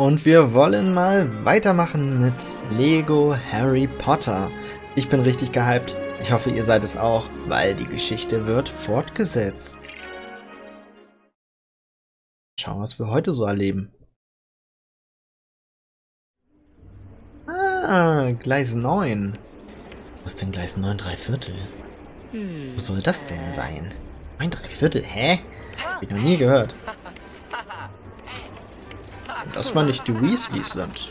Und wir wollen mal weitermachen mit Lego Harry Potter. Ich bin richtig gehypt. Ich hoffe, ihr seid es auch, weil die Geschichte wird fortgesetzt. Schauen, was wir heute so erleben. Ah, Gleis 9. Wo ist denn Gleis 9 3 Viertel? Wo soll das denn sein? 9 3 Viertel? Hä? Hab ich noch nie gehört. Dass man nicht die Weasleys sind.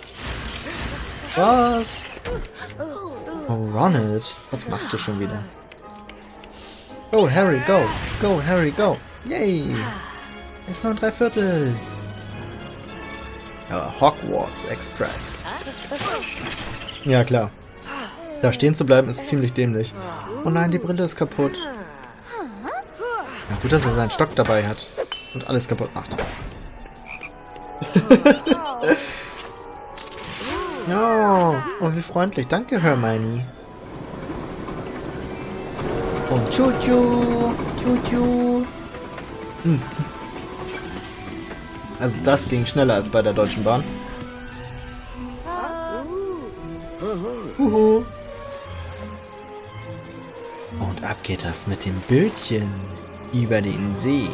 Was? Oh, Ronald. Was machst du schon wieder? Go, Harry, go. Go, Harry, go. Yay. Ist noch ein Dreiviertel. Ja, Hogwarts Express. Ja, klar. Da stehen zu bleiben ist ziemlich dämlich. Oh nein, die Brille ist kaputt. Na gut, dass er seinen Stock dabei hat und alles kaputt macht. Oh, oh, wie freundlich. Danke, Hermione. Und Chuchu, Chuchu. Hm. Also das ging schneller als bei der Deutschen Bahn. Uhu. Und ab geht das mit dem Bötchen über den See.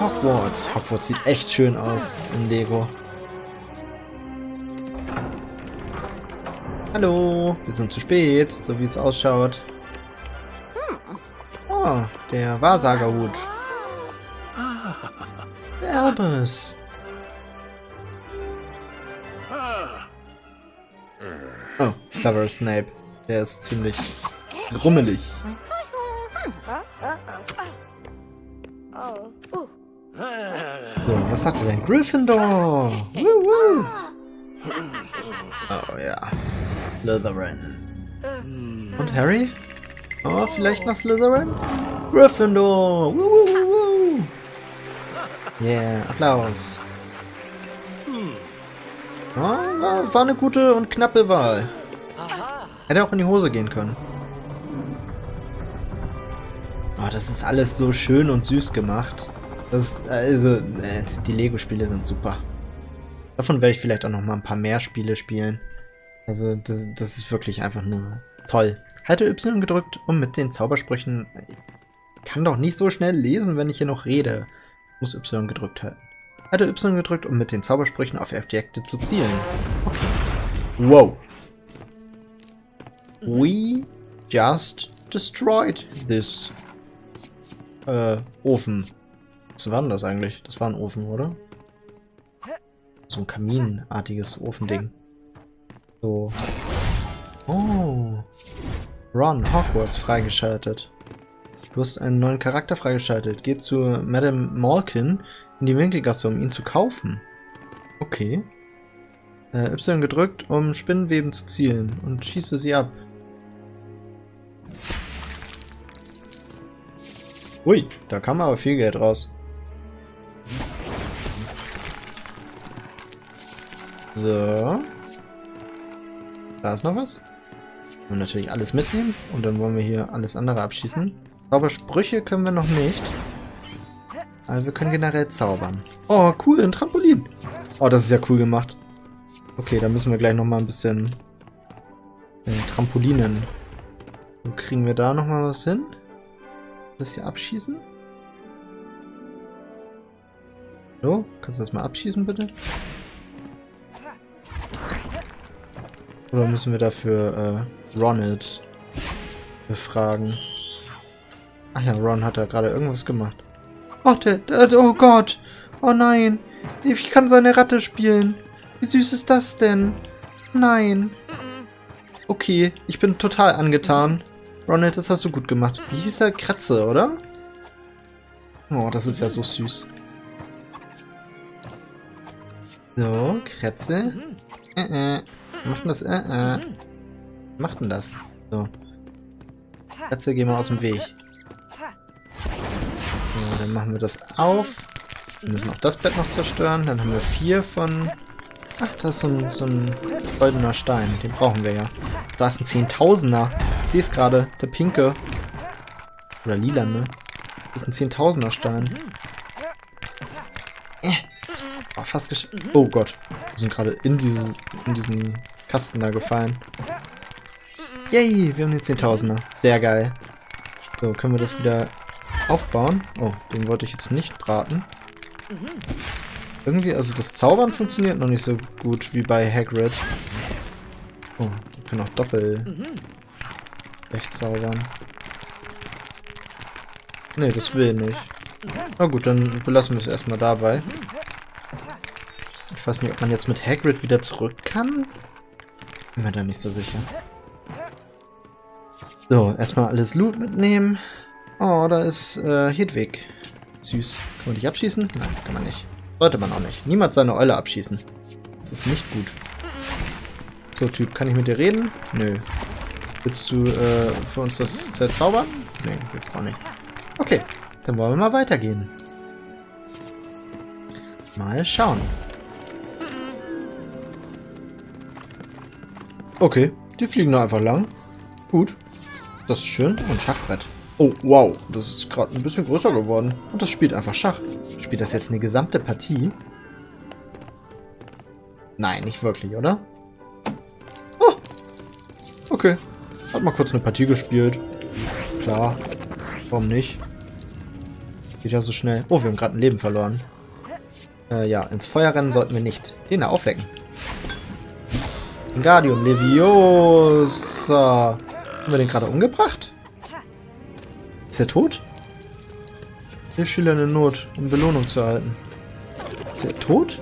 Hogwarts. Hogwarts sieht echt schön aus in Lego. Hallo, wir sind zu spät, so wie es ausschaut. Oh, der Wahrsagerhut. Der Albus. Oh, Severus Snape. Der ist ziemlich grummelig. So, was hatte denn Gryffindor? Woo. Oh ja. Slytherin. Und Harry? Oh, vielleicht nach Slytherin? Gryffindor! -woo yeah, Applaus. Oh, war, war eine gute und knappe Wahl. Hätte auch in die Hose gehen können. Oh, das ist alles so schön und süß gemacht. Das, also, äh, die Lego-Spiele sind super. Davon werde ich vielleicht auch noch mal ein paar mehr Spiele spielen. Also, das, das ist wirklich einfach nur toll. Halte Y gedrückt, um mit den Zaubersprüchen... Ich kann doch nicht so schnell lesen, wenn ich hier noch rede. Muss Y gedrückt halten. Halte Y gedrückt, um mit den Zaubersprüchen auf Objekte zu zielen. Okay. Wow. We just destroyed this äh, Ofen. Was war denn das eigentlich? Das war ein Ofen, oder? So ein kaminartiges Ofending. So. Oh. Ron, Hogwarts freigeschaltet. Du hast einen neuen Charakter freigeschaltet. Geh zu Madame Malkin in die Winkelgasse, um ihn zu kaufen. Okay. Äh, y gedrückt, um Spinnenweben zu zielen und schieße sie ab. Ui, da kam aber viel Geld raus. So. Da ist noch was. Wir natürlich alles mitnehmen. Und dann wollen wir hier alles andere abschießen. Aber Sprüche können wir noch nicht. Aber wir können generell zaubern. Oh, cool, ein Trampolin. Oh, das ist ja cool gemacht. Okay, dann müssen wir gleich nochmal ein bisschen äh, Trampolinen. Wo kriegen wir da nochmal was hin? Das hier abschießen? Hallo? Kannst du das mal abschießen, bitte? Oder müssen wir dafür äh, Ronald befragen? Ach ja, Ron hat da gerade irgendwas gemacht. Oh, der, der, oh Gott! Oh nein! Ich kann seine Ratte spielen. Wie süß ist das denn? Nein. Okay, ich bin total angetan. Ronald, das hast du gut gemacht. Wie hieß er? Kratze, oder? Oh, das ist ja so süß. So, Kratze. Äh, äh. Macht denn das? Äh, äh. Macht denn das? So. Kratze, geh mal aus dem Weg. So, dann machen wir das auf. Wir müssen auch das Bett noch zerstören. Dann haben wir vier von... Ach, das ist so ein, so ein goldener Stein. Den brauchen wir ja. Da ist ein Zehntausender. Ich sehe es gerade. Der pinke. Oder lila, ne? Das ist ein Zehntausender Stein. Äh. Oh, fast gesch... Oh Gott. Wir sind gerade in, diese, in diesen Kasten da gefallen. Yay, wir haben den Zehntausender. Sehr geil. So, können wir das wieder aufbauen? Oh, den wollte ich jetzt nicht braten. Irgendwie, also das Zaubern funktioniert noch nicht so gut wie bei Hagrid. Oh, wir können auch doppel echt zaubern. Ne, das will nicht. Na gut, dann belassen wir es erstmal dabei. Ich weiß nicht, ob man jetzt mit Hagrid wieder zurück kann. Bin mir da nicht so sicher. So, erstmal alles Loot mitnehmen. Oh, da ist äh, Hedwig. Süß. Kann man dich abschießen? Nein, kann man nicht. Sollte man auch nicht. Niemals seine Eule abschießen. Das ist nicht gut. So, Typ, kann ich mit dir reden? Nö. Willst du äh, für uns das zerzaubern? Nee, jetzt auch nicht. Okay, dann wollen wir mal weitergehen. Mal schauen. Okay, die fliegen da einfach lang. Gut. Das ist schön. Und Schachbrett. Oh, wow. Das ist gerade ein bisschen größer geworden. Und das spielt einfach Schach. Spielt das jetzt eine gesamte Partie? Nein, nicht wirklich, oder? Oh. Okay. Hat mal kurz eine Partie gespielt. Klar. Warum nicht? Geht ja so schnell. Oh, wir haben gerade ein Leben verloren. Äh, ja, ins Feuer rennen sollten wir nicht. Den aufwecken. Guardium Leviosa. Haben wir den gerade umgebracht? Ist er tot? Hilf Schüler in Not, um Belohnung zu erhalten. Ist er tot?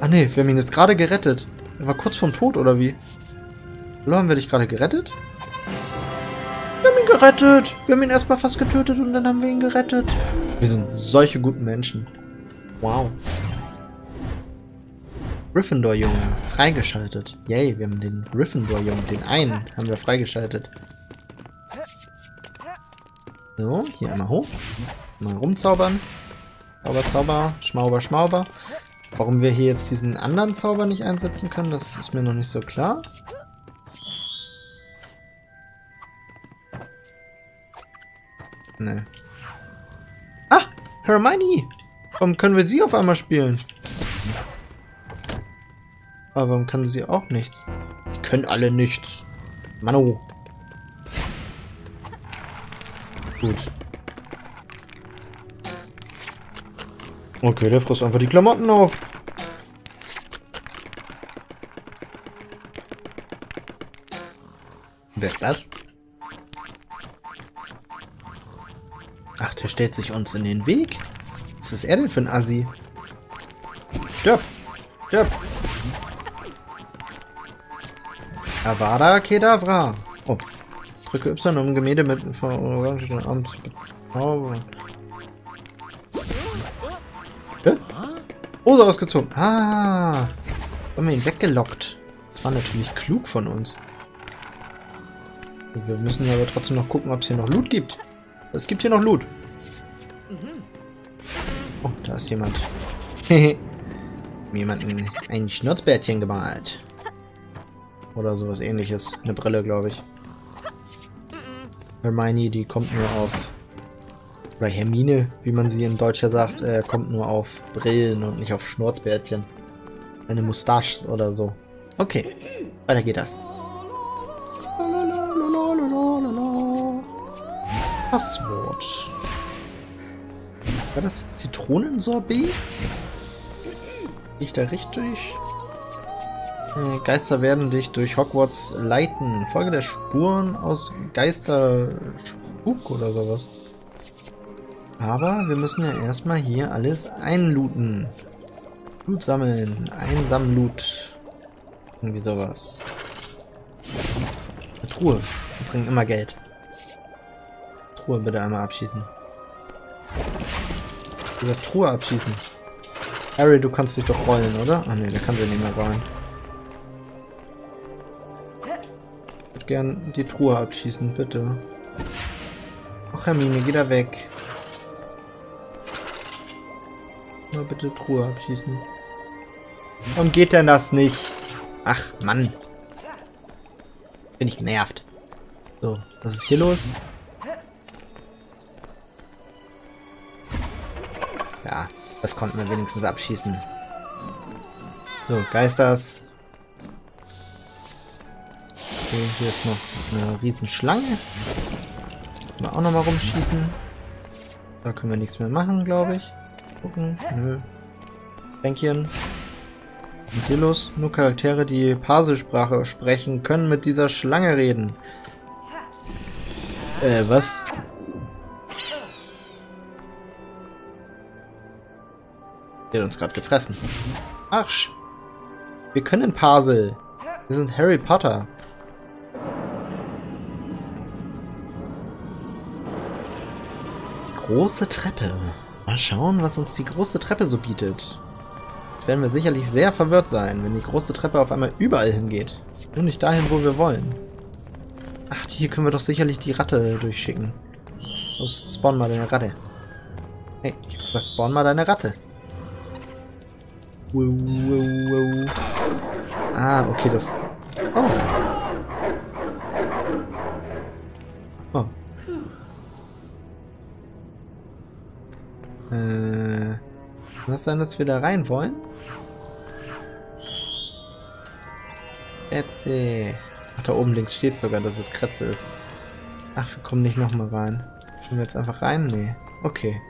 Ah ne, wir haben ihn jetzt gerade gerettet. Er war kurz vorm Tod, oder wie? Hallo, haben wir dich gerade gerettet? Wir haben ihn gerettet! Wir haben ihn erstmal fast getötet und dann haben wir ihn gerettet. Wir sind solche guten Menschen. Wow. Gryffindor-Jungen freigeschaltet. Yay, wir haben den Gryffindor-Jungen, den einen, haben wir freigeschaltet. So, hier einmal hoch. Mal rumzaubern. Zauber, Zauber, Schmauber, Schmauber. Warum wir hier jetzt diesen anderen Zauber nicht einsetzen können, das ist mir noch nicht so klar. Ne. Ah, Hermione! Warum können wir sie auf einmal spielen? Aber warum kann sie auch nichts? Die können alle nichts. Manu. Gut. Okay, der frisst einfach die Klamotten auf. Wer ist das? Ach, der stellt sich uns in den Weg. Was ist er denn für ein Assi? Stirb! Stirb! Avada Kedavra. Oh. Drücke Y, um Gemälde mit orangen Arm zu bezaubern. Hä? Hose ausgezogen. Ah. Haben wir ihn weggelockt. Das war natürlich klug von uns. Wir müssen aber trotzdem noch gucken, ob es hier noch Loot gibt. Es gibt hier noch Loot. Oh, da ist jemand. Jemanden ein Schnurzbärtchen gemalt. Oder sowas ähnliches. Eine Brille, glaube ich. Hermione, die kommt nur auf... Oder Hermine, wie man sie in Deutsch ja sagt, äh, kommt nur auf Brillen und nicht auf Schnurzbärtchen. Eine Mustache oder so. Okay, weiter geht das. Passwort. War das Zitronensorbet? Nicht da richtig? Geister werden dich durch Hogwarts leiten. Folge der Spuren aus Geisterspuk oder sowas. Aber wir müssen ja erstmal hier alles einlooten. Loot sammeln. Einsammeln Loot. Irgendwie sowas. Eine Truhe. Wir bringen immer Geld. Truhe bitte einmal abschießen. Diese Truhe abschießen. Harry, du kannst dich doch rollen, oder? Ach ne, der kann sich nicht mehr rollen. Gern die Truhe abschießen, bitte. Ach, Hermine, geh da weg. Mal bitte Truhe abschießen. Warum geht denn das nicht? Ach, Mann. Bin ich genervt. So, was ist hier los? Ja, das konnten wir wenigstens abschießen. So, Geisters. Okay, hier ist noch eine riesen Schlange. Können wir auch nochmal rumschießen. Da können wir nichts mehr machen, glaube ich. Gucken. Nö. Bänkchen. Und hier los? Nur Charaktere, die Parselsprache sprechen, können mit dieser Schlange reden. Äh, was? Der hat uns gerade gefressen. Arsch. Wir können Parsel. Wir sind Harry Potter. Große Treppe. Mal schauen, was uns die große Treppe so bietet. Jetzt werden wir sicherlich sehr verwirrt sein, wenn die große Treppe auf einmal überall hingeht. Nur nicht dahin, wo wir wollen. Ach, hier können wir doch sicherlich die Ratte durchschicken. Los, spawn mal deine Ratte. Hey, spawn mal deine Ratte. Wow, wow, wow. Ah, okay, das... Das sein, dass wir da rein wollen? Kretze. Ach, da oben links steht sogar, dass es Kretze ist. Ach, wir kommen nicht nochmal rein. Können wir jetzt einfach rein? Nee. Okay.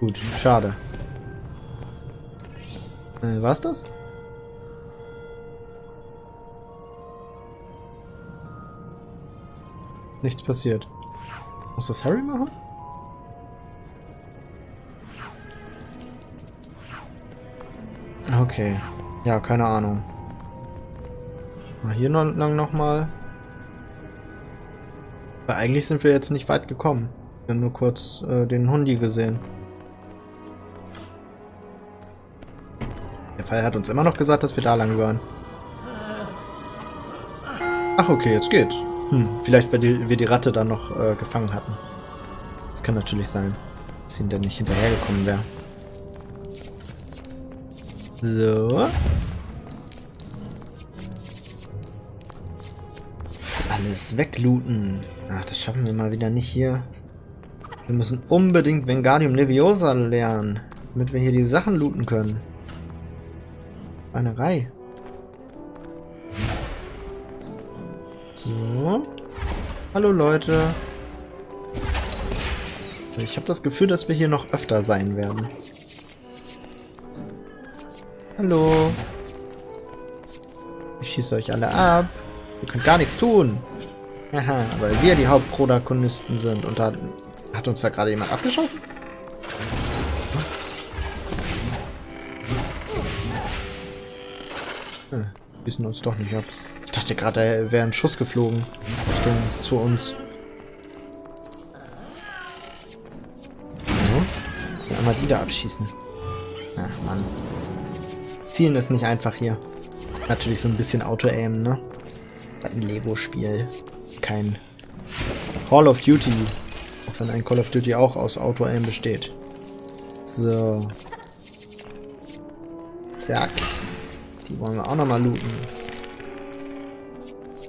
Gut, schade. Äh, war's das? Nichts passiert. Muss das Harry machen? Okay. Ja, keine Ahnung. Mal hier noch lang nochmal. Weil eigentlich sind wir jetzt nicht weit gekommen. Wir haben nur kurz äh, den Hundi gesehen. Der Fall hat uns immer noch gesagt, dass wir da lang sollen. Ach, okay, jetzt geht's. Hm, vielleicht, weil die, wir die Ratte dann noch äh, gefangen hatten. Das kann natürlich sein, dass ihn dann nicht hinterhergekommen wäre. So. Alles weglooten. Ach, das schaffen wir mal wieder nicht hier. Wir müssen unbedingt Vengadium Leviosa lernen, damit wir hier die Sachen looten können. Reihe. So. Hallo Leute. Ich habe das Gefühl, dass wir hier noch öfter sein werden. Hallo. Ich schieße euch alle ab. Ihr könnt gar nichts tun. Haha, weil wir die Hauptprotagonisten sind. Und da hat uns da gerade jemand abgeschossen? Hm, wissen uns doch nicht ab dachte gerade, da wäre ein Schuss geflogen. Richtung zu uns. So. Einmal wieder abschießen. Ach, Mann. Zielen ist nicht einfach hier. Natürlich so ein bisschen Auto-Aim, ne? Ein Lego-Spiel. Kein Call of Duty. Auch wenn ein Call of Duty auch aus Auto-Aim besteht. So. Zack. Die wollen wir auch nochmal looten.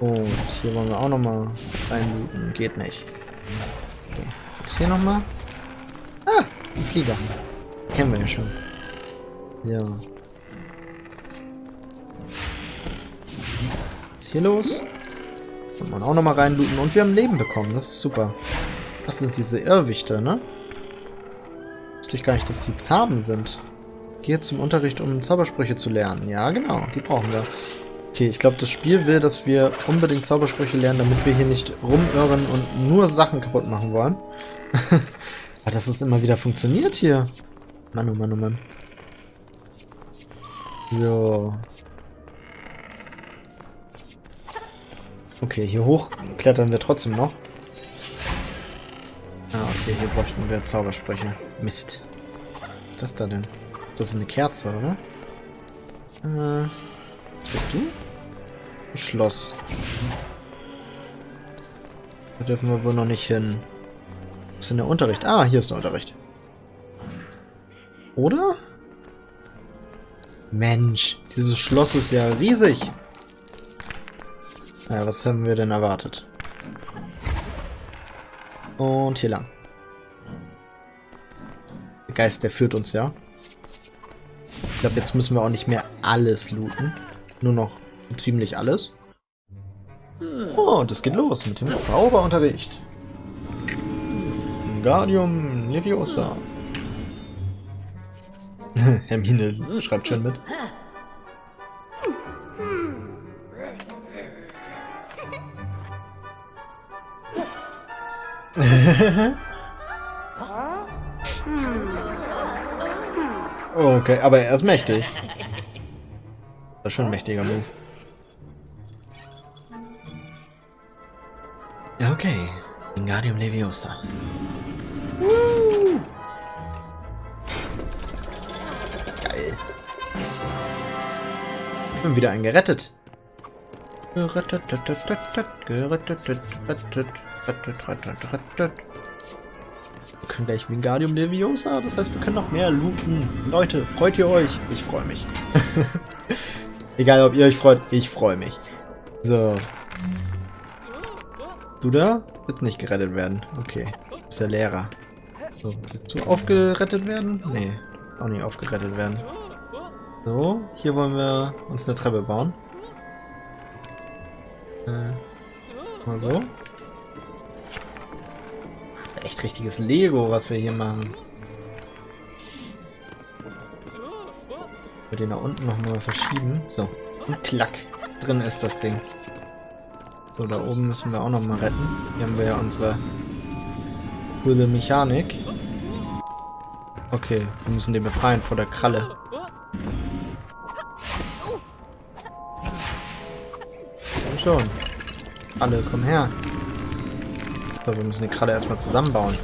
Und hier wollen wir auch nochmal reinlooten. Geht nicht. Okay. Jetzt hier nochmal. Ah, ein Flieger. Kennen wir ja schon. Ja. Hier los? Kann man auch nochmal reinlooten. Und wir haben Leben bekommen. Das ist super. Das sind diese Irrwichte, ne? Wusste ich gar nicht, dass die zahmen sind. Gehe zum Unterricht, um Zaubersprüche zu lernen. Ja, genau. Die brauchen wir. Okay, ich glaube, das Spiel will, dass wir unbedingt Zaubersprüche lernen, damit wir hier nicht rumirren und nur Sachen kaputt machen wollen. Aber dass es immer wieder funktioniert hier. Mann, oh Mann, oh Mann. So. Okay, hier hoch klettern wir trotzdem noch. Ah, okay, hier bräuchten wir Zaubersprüche. Mist. Was ist das da denn? Das ist eine Kerze, oder? Äh, was bist du? Schloss. Da dürfen wir wohl noch nicht hin. Wo ist denn der Unterricht? Ah, hier ist der Unterricht. Oder? Mensch, dieses Schloss ist ja riesig. Ja, was haben wir denn erwartet? Und hier lang. Der Geist, der führt uns ja. glaube, jetzt müssen wir auch nicht mehr alles looten. Nur noch ziemlich alles. Oh, und es geht los mit dem Zauberunterricht. Guardium Leviosa. Hermine schreibt schon mit. okay, aber er ist mächtig. Das ist schon ein mächtiger Move. Okay, Wingardium Leviosa. Geil. Ich bin wieder einen gerettet. Gerettet, gerettet, gerettet, gerettet. Wir können gleich Wingardium Leviosa, das heißt, wir können noch mehr looten. Leute, freut ihr euch? Ich freue mich. Egal, ob ihr euch freut, ich freue mich. So. Du da? Wird nicht gerettet werden. Okay. Du bist der Lehrer. So, willst du aufgerettet werden? Nee, auch nicht aufgerettet werden. So, hier wollen wir uns eine Treppe bauen. Äh, mal so echt richtiges Lego, was wir hier machen. Wir den da unten nochmal verschieben. So. Und klack. Drin ist das Ding. So, da oben müssen wir auch nochmal retten. Hier haben wir ja unsere coole Mechanik. Okay, wir müssen den befreien vor der Kralle. Komm schon. Alle, komm her. So, wir müssen die Kralle erstmal zusammenbauen.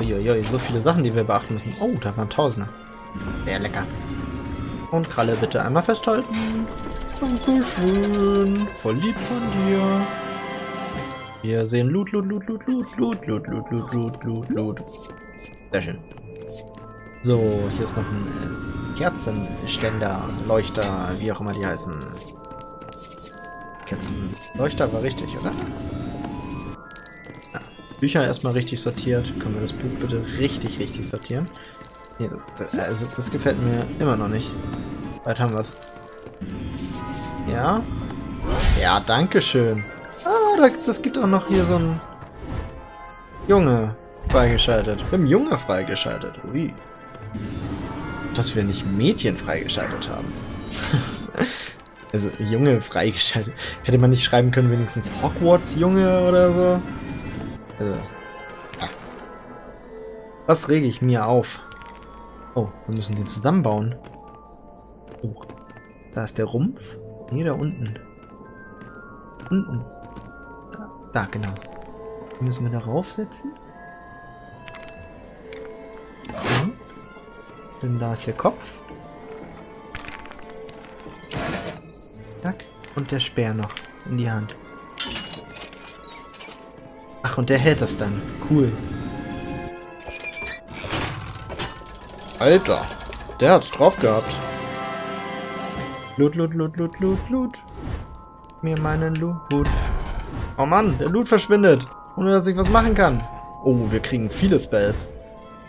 Uiuiui, so viele Sachen, die wir beachten müssen. Oh, da waren Tausende. Sehr lecker. Und Kralle bitte einmal festhalten. Dankeschön. Voll lieb von dir. Wir sehen Loot, Loot, Loot, Loot, Loot, Loot, Loot, Loot, Loot, Loot, Loot, Loot. Sehr schön. So, hier ist noch ein Kerzenständer, Leuchter, wie auch immer die heißen. Kerzenleuchter war richtig, oder? Bücher erstmal richtig sortiert. Können wir das Buch bitte richtig, richtig sortieren? Nee, also das gefällt mir immer noch nicht. Weit haben wir es. Ja? Ja, danke schön. Ah, das gibt auch noch hier so ein Junge freigeschaltet. Wir haben Junge freigeschaltet. Ui. Dass wir nicht Mädchen freigeschaltet haben. also Junge freigeschaltet. Hätte man nicht schreiben können, wenigstens Hogwarts Junge oder so? Ja. Was rege ich mir auf? Oh, wir müssen den zusammenbauen. Oh, da ist der Rumpf. Nee, da unten. Unten. Da, da genau. Müssen wir darauf setzen. Ja. Denn da ist der Kopf. Zack. Und der Speer noch in die Hand. Ach, und der hält das dann. Cool. Alter, der hat's drauf gehabt. Loot, Loot, Loot, Loot, Loot, Loot. Mir meinen Loot. Oh Mann, der Loot verschwindet. Ohne dass ich was machen kann. Oh, wir kriegen viele Spells.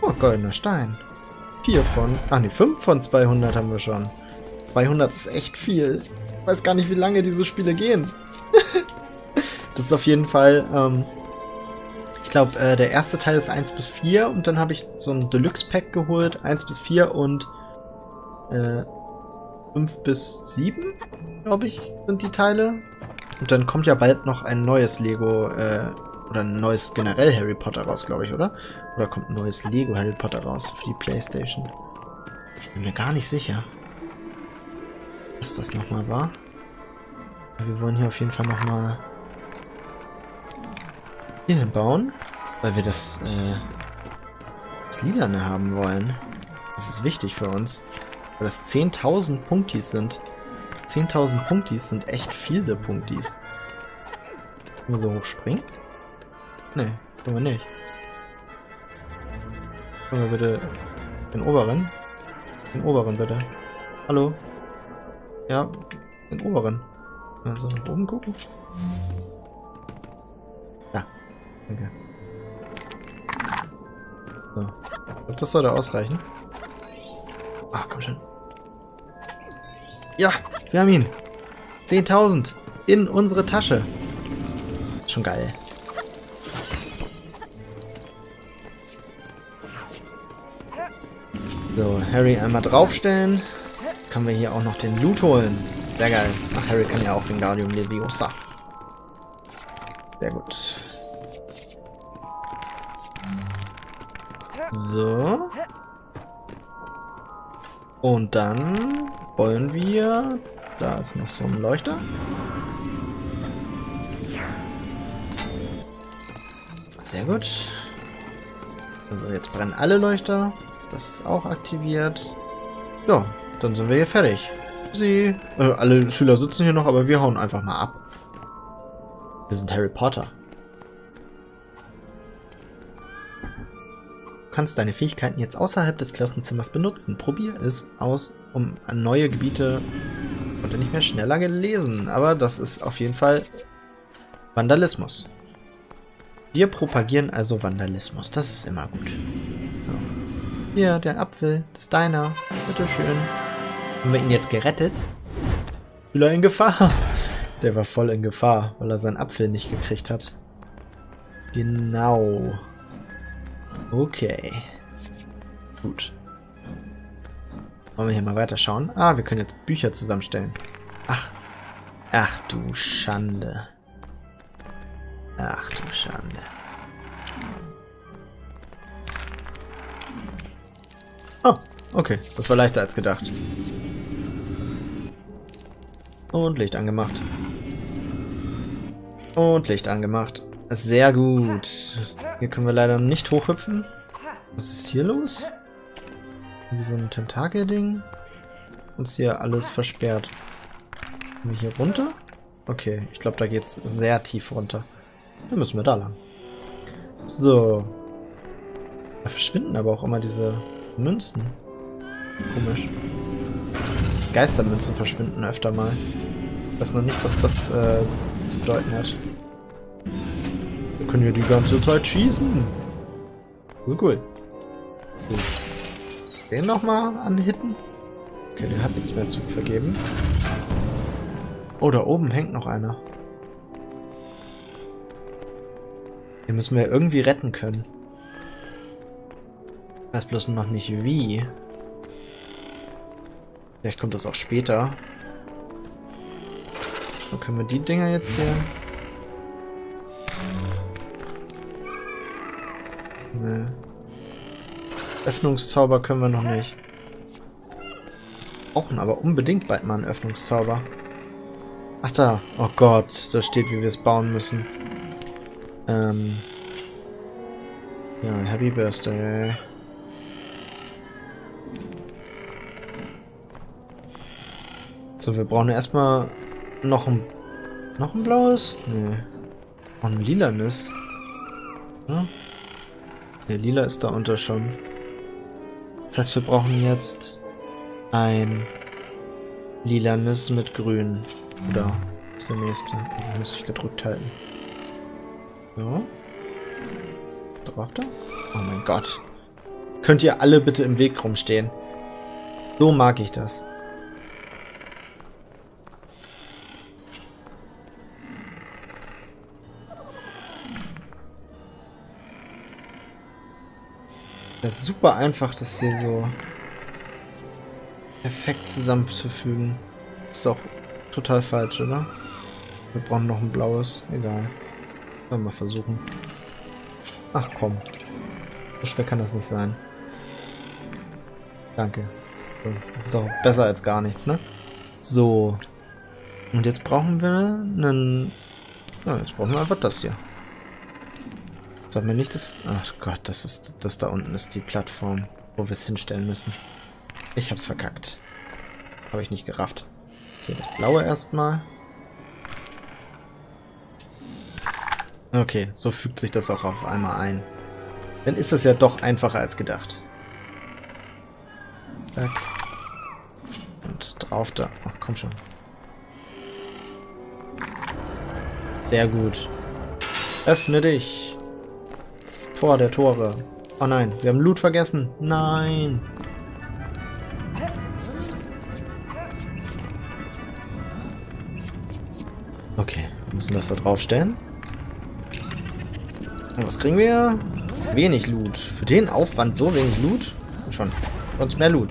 Oh, goldener Stein. Vier von... Ach nee, fünf von 200 haben wir schon. 200 ist echt viel. Ich weiß gar nicht, wie lange diese Spiele gehen. das ist auf jeden Fall ähm, ich glaube, äh, der erste Teil ist 1 bis 4 und dann habe ich so ein Deluxe-Pack geholt, 1 bis 4 und äh, 5 bis 7, glaube ich, sind die Teile. Und dann kommt ja bald noch ein neues Lego, äh, oder ein neues generell Harry Potter raus, glaube ich, oder? Oder kommt ein neues Lego Harry Potter raus für die Playstation? Ich bin mir gar nicht sicher, was das nochmal war. Wir wollen hier auf jeden Fall nochmal hier bauen, weil wir das, äh, das Lilane haben wollen. Das ist wichtig für uns, weil das 10.000 Punktis sind. 10.000 Punktis sind echt viele Punktis. Können wir so hoch springen? Nee, können wir nicht. Können wir bitte den oberen? Den oberen bitte. Hallo? Ja, den oberen. Also nach oben gucken. Danke. So. Das sollte ausreichen. Ach, komm schon. Ja, wir haben ihn. 10.000 in unsere Tasche. Schon geil. So, Harry einmal draufstellen. Können wir hier auch noch den Loot holen. Sehr geil. Ach, Harry kann ja auch Wingardium Leviosa. Sehr gut. So. Und dann wollen wir... Da ist noch so ein Leuchter. Sehr gut. Also jetzt brennen alle Leuchter. Das ist auch aktiviert. Ja, dann sind wir hier fertig. Sie, äh, alle Schüler sitzen hier noch, aber wir hauen einfach mal ab. Wir sind Harry Potter. Kannst deine Fähigkeiten jetzt außerhalb des Klassenzimmers benutzen. Probier es aus, um an neue Gebiete... Konnte nicht mehr schneller gelesen, aber das ist auf jeden Fall Vandalismus. Wir propagieren also Vandalismus. Das ist immer gut. So. Hier, der Apfel. Das ist deiner. Bitteschön. Haben wir ihn jetzt gerettet? Schüler in Gefahr. Der war voll in Gefahr, weil er seinen Apfel nicht gekriegt hat. Genau. Okay. Gut. Wollen wir hier mal weiterschauen? Ah, wir können jetzt Bücher zusammenstellen. Ach. Ach du Schande. Ach du Schande. Oh, okay. Das war leichter als gedacht. Und Licht angemacht. Und Licht angemacht. Sehr gut. Hier können wir leider nicht hochhüpfen. Was ist hier los? Wie so ein Tentakel-Ding. Uns hier alles versperrt. Können wir hier runter? Okay, ich glaube, da geht es sehr tief runter. Dann müssen wir da lang. So. Da verschwinden aber auch immer diese Münzen. Komisch. Geistermünzen verschwinden öfter mal. Ich weiß noch nicht, was das äh, zu bedeuten hat. Können hier die ganze Zeit schießen. Cool, cool. Gut. Den nochmal anhitten. Okay, der hat nichts mehr zu vergeben. Oh, da oben hängt noch einer. Den müssen wir irgendwie retten können. Ich weiß bloß noch nicht wie. Vielleicht kommt das auch später. So, können wir die Dinger jetzt hier... Nee. Öffnungszauber können wir noch nicht. Brauchen aber unbedingt bald mal einen Öffnungszauber. Ach da. Oh Gott, da steht, wie wir es bauen müssen. Ähm. Ja, Happy Birthday. So, wir brauchen erstmal noch ein... Noch ein blaues? Nee. Noch ein lilanes. Ja? Der lila ist da unter schon. Das heißt, wir brauchen jetzt ein lilanes mit grün. Oder ist der nächste? Den muss ich gedrückt halten. So. Drauf da? Oh mein Gott. Könnt ihr alle bitte im Weg rumstehen? So mag ich das. Das ist super einfach, das hier so perfekt zusammenzufügen. Ist auch total falsch, oder? Wir brauchen noch ein blaues. Egal. Mal, mal versuchen. Ach komm. So schwer kann das nicht sein. Danke. Das ist doch besser als gar nichts, ne? So. Und jetzt brauchen wir einen... Ja, jetzt brauchen wir einfach das hier. Sollen wir nicht das... Ach Gott, das ist... Das da unten ist die Plattform, wo wir es hinstellen müssen. Ich hab's verkackt. Habe ich nicht gerafft. Okay, das blaue erstmal. Okay, so fügt sich das auch auf einmal ein. Dann ist das ja doch einfacher als gedacht. Zack. Und drauf da. Ach, komm schon. Sehr gut. Öffne dich. Tor der Tore. Oh nein, wir haben Loot vergessen. Nein. Okay, wir müssen das da draufstellen. Und was kriegen wir? Wenig Loot. Für den Aufwand so wenig Loot? Schon. Sonst mehr Loot.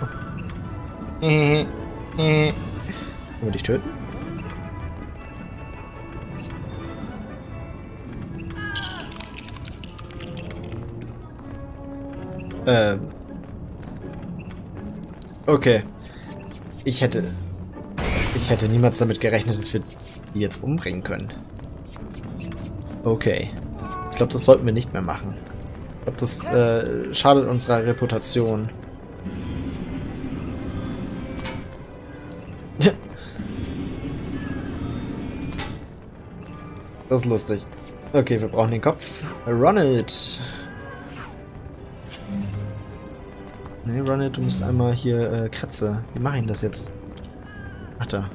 Oh. Äh, äh. wir dich töten? Ähm. Okay. Ich hätte... Ich hätte niemals damit gerechnet, dass wir die jetzt umbringen können. Okay. Ich glaube, das sollten wir nicht mehr machen. Ich glaube, das äh, schadet unserer Reputation. Das ist lustig. Okay, wir brauchen den Kopf. Ronald. Ronald, du musst einmal hier äh, Kratze. Wie mache ich das jetzt? Ach da.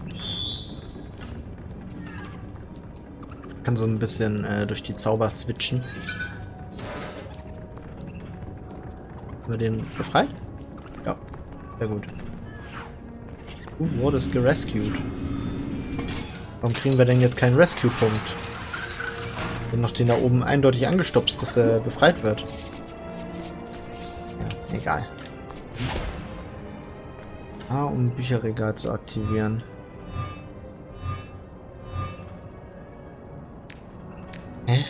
Kann so ein bisschen äh, durch die Zauber switchen. Haben wir den befreit? Ja, sehr gut. Du wurdest gerescued. Warum kriegen wir denn jetzt keinen Rescue-Punkt? Haben noch den da oben eindeutig angestopst, dass er befreit wird. Ja, egal. Ah, um Bücherregal zu aktivieren. Hä?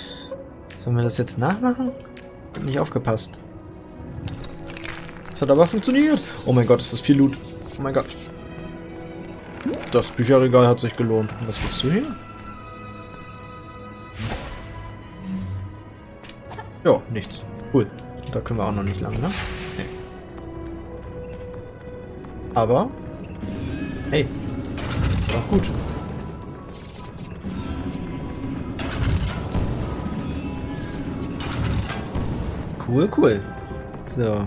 Sollen wir das jetzt nachmachen? Hab nicht aufgepasst. Das hat aber funktioniert. Oh mein Gott, ist das viel Loot. Oh mein Gott. Das Bücherregal hat sich gelohnt. Was willst du hier? Ja, nichts. Cool. Da können wir auch noch nicht lang, ne? Aber, hey, war gut. Cool, cool. So.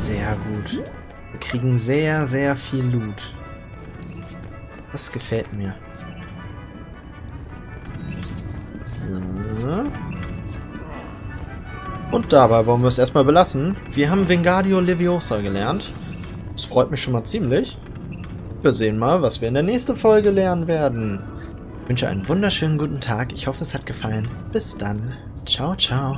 Sehr gut. Wir kriegen sehr, sehr viel Loot. Das gefällt mir. Und dabei wollen wir es erstmal belassen. Wir haben Vengadio Leviosa gelernt. Das freut mich schon mal ziemlich. Wir sehen mal, was wir in der nächsten Folge lernen werden. Ich wünsche einen wunderschönen guten Tag. Ich hoffe, es hat gefallen. Bis dann. Ciao, ciao.